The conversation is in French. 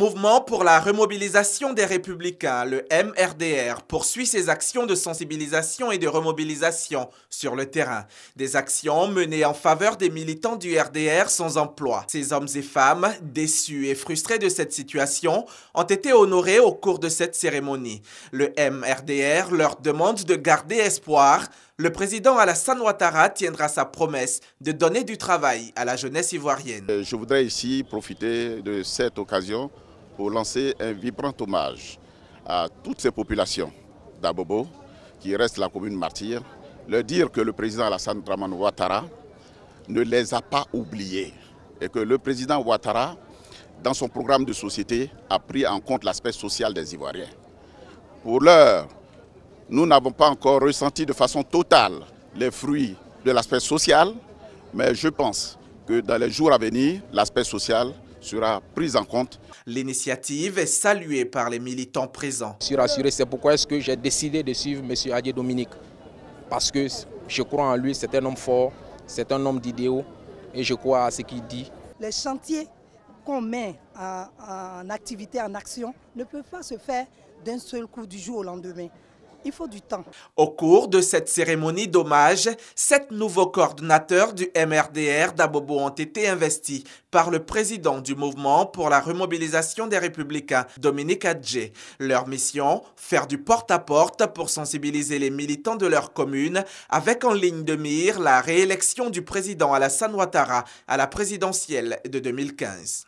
Mouvement pour la remobilisation des républicains, le MRDR, poursuit ses actions de sensibilisation et de remobilisation sur le terrain. Des actions menées en faveur des militants du RDR sans emploi. Ces hommes et femmes, déçus et frustrés de cette situation, ont été honorés au cours de cette cérémonie. Le MRDR leur demande de garder espoir. Le président Alassane Ouattara tiendra sa promesse de donner du travail à la jeunesse ivoirienne. Euh, je voudrais ici profiter de cette occasion pour lancer un vibrant hommage à toutes ces populations d'Abobo qui restent la commune martyre, leur dire que le président Alassane Draman Ouattara ne les a pas oubliés et que le président Ouattara, dans son programme de société, a pris en compte l'aspect social des Ivoiriens. Pour l'heure, nous n'avons pas encore ressenti de façon totale les fruits de l'aspect social, mais je pense que dans les jours à venir, l'aspect social sera prise en compte. L'initiative est saluée par les militants présents. Je suis rassuré, c'est pourquoi est-ce que j'ai décidé de suivre M. Adier Dominique. Parce que je crois en lui, c'est un homme fort, c'est un homme d'idéaux et je crois à ce qu'il dit. Les chantiers qu'on met en, en activité, en action, ne peuvent pas se faire d'un seul coup du jour au lendemain il faut du temps. Au cours de cette cérémonie d'hommage, sept nouveaux coordonnateurs du MRDR d'Abobo ont été investis par le président du mouvement pour la remobilisation des républicains, Dominique Adjé. Leur mission, faire du porte-à-porte -porte pour sensibiliser les militants de leur commune avec en ligne de mire la réélection du président Alassane Ouattara à la présidentielle de 2015.